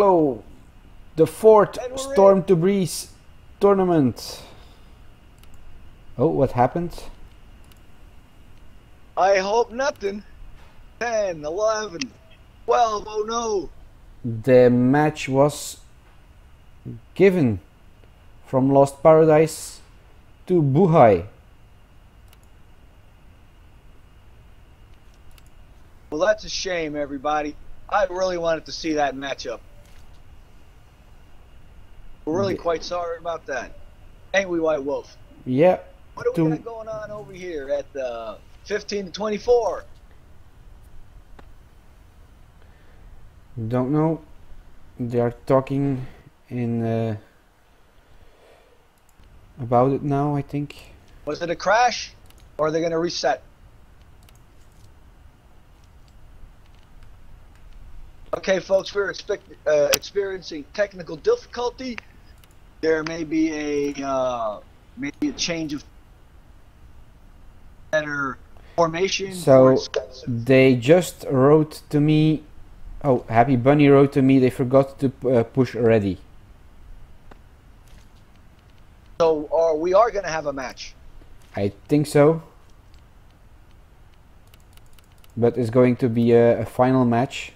Hello, the fourth Storm to Breeze tournament. Oh, what happened? I hope nothing. 10, 11, 12, oh no. The match was given from Lost Paradise to Buhai. Well, that's a shame, everybody. I really wanted to see that matchup. We're really quite sorry about that. Ain't we, White Wolf? Yep. What do we got going on over here at the 15 to 24? don't know. They are talking in uh, about it now, I think. Was it a crash, or are they going to reset? Okay, folks, we're uh, experiencing technical difficulty. There may be a uh, maybe a change of better formation. So- They just wrote to me. Oh, Happy Bunny wrote to me. They forgot to uh, push already. so uh, we are going to have a match. I think so. But it's going to be a, a final match.